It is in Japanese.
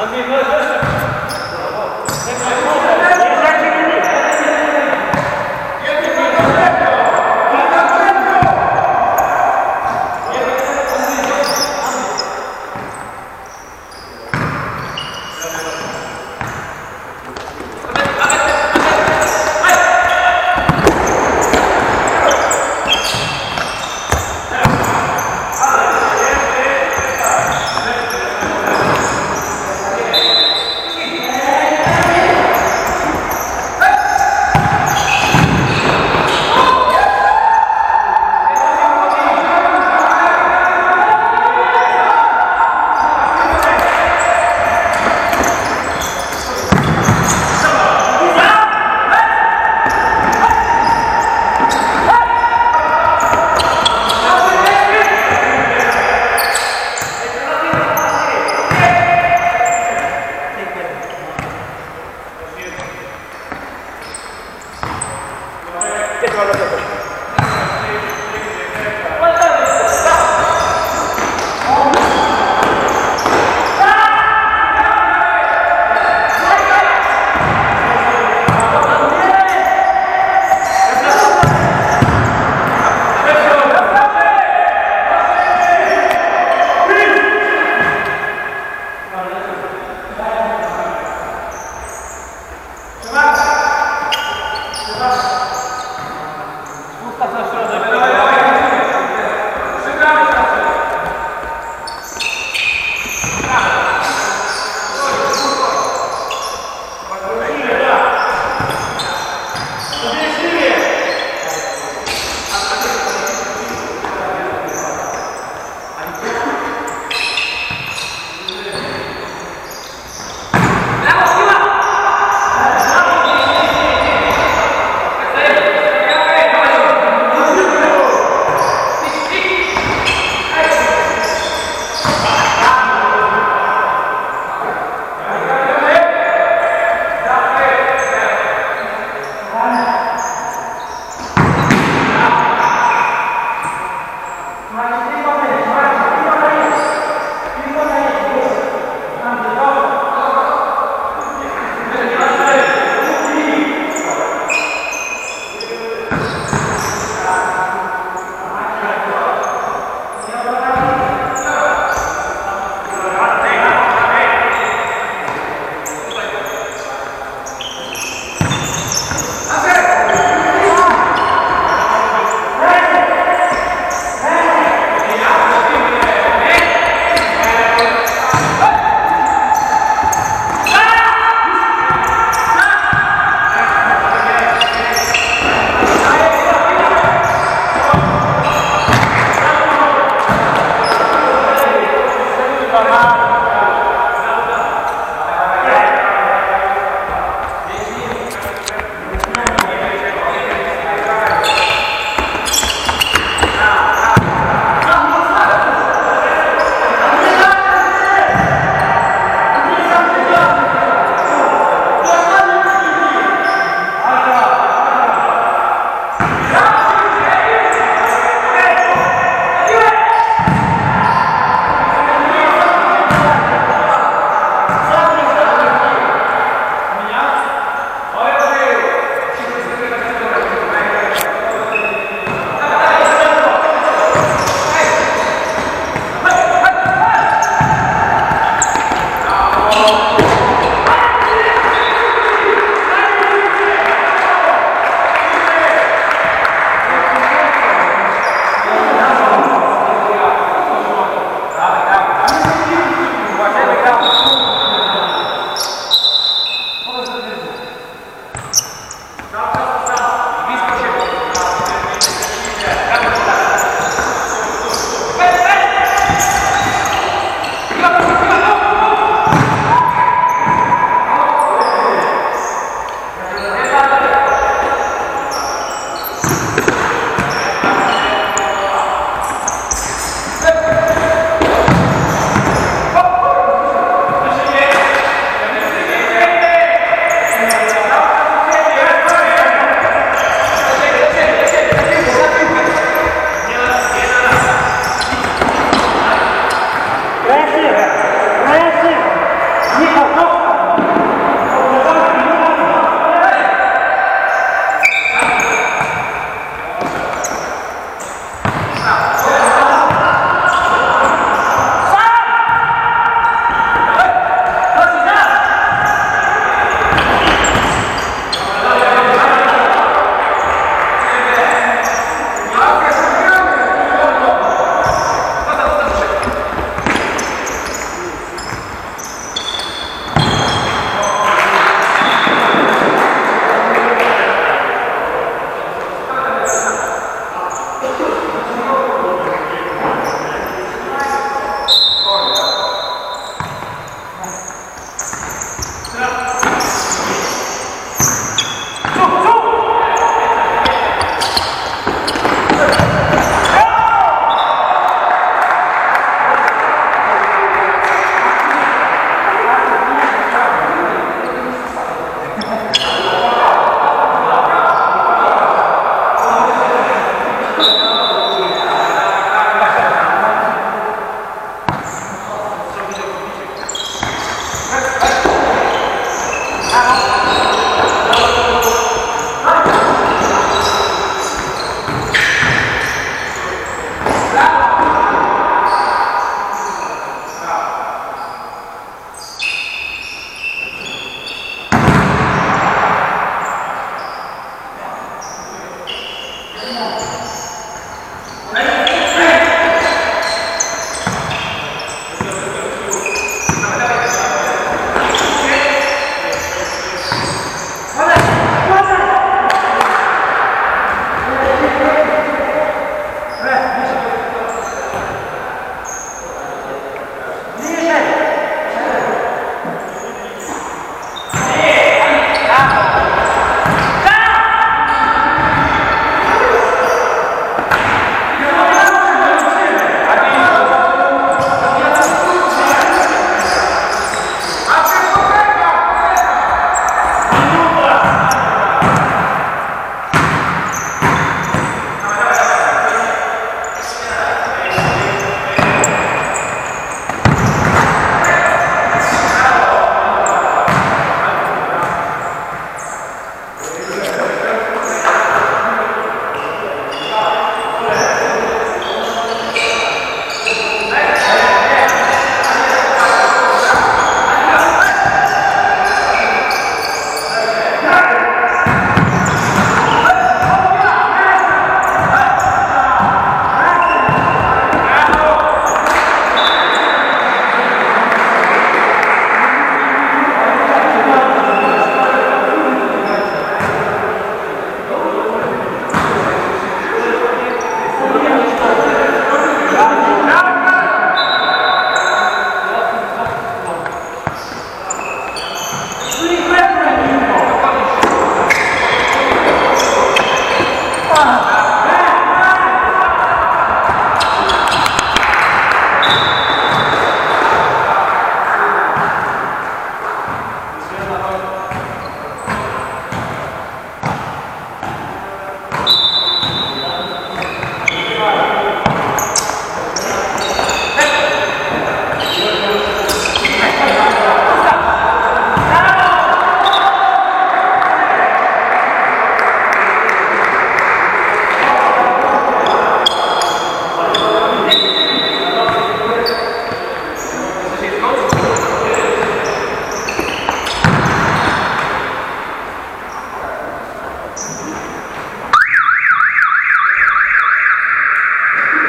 三名。三名。三。